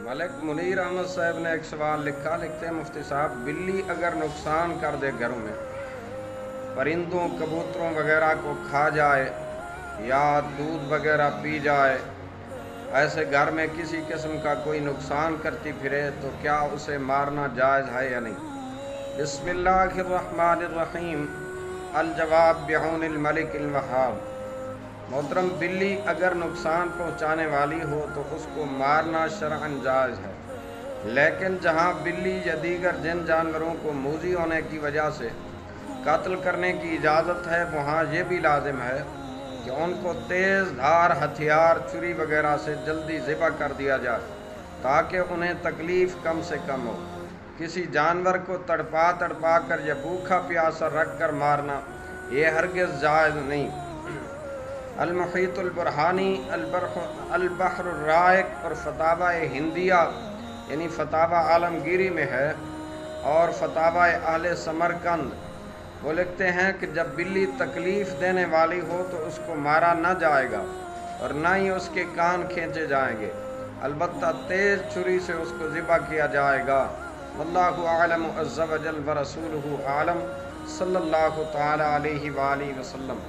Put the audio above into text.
मलिक मुनीर अहमद साहब ने एक सवाल लिखा, लिखते हैं मुफ्ती साहब, बिल्ली अगर नुकसान कर दे घरों में, परिंदों, कबूतरों वगैरह को खा जाए या दूध वगैरह पी जाए, ऐसे घर में किसी किस्म का कोई नुकसान करती फिरे तो क्या उसे मारना जायज़ है या नहीं? बिस्मिल्लाहिर्रहमानिर्रहीम। अलजवाब बिहून मलिक वहाब मोहतरम बिल्ली अगर नुकसान पहुँचाने वाली हो तो उसको मारना शरअन जायज़ है। लेकिन जहाँ बिल्ली या दीगर जिन जानवरों को मूजी होने की वजह से कत्ल करने की इजाज़त है, वहाँ ये भी लाजिम है कि उनको तेज़ धार, हथियार, छुरी वगैरह से जल्दी ज़िबा कर दिया जाए, ताकि उन्हें तकलीफ़ कम से कम हो। किसी जानवर को तड़पा तड़पा कर या भूखा प्यासा रख कर मारना, ये हरगज़ जायज़ नहीं। अलमहीतुलबरहानी अलबहराइक और फतावा हिंदिया, यानी फतावा आलमगिरी में है और फतावा आल समरकंद। वो लिखते हैं कि जब बिल्ली तकलीफ़ देने वाली हो तो उसको मारा ना जाएगा और ना ही उसके कान खींचे जाएँगे। अलबत् तेज़ छुरी से उसको ज़िबा किया जाएगा। वल्लाहु आलम अज़्ज़ व रसूलुहु आलम अलैहि वसल्लम।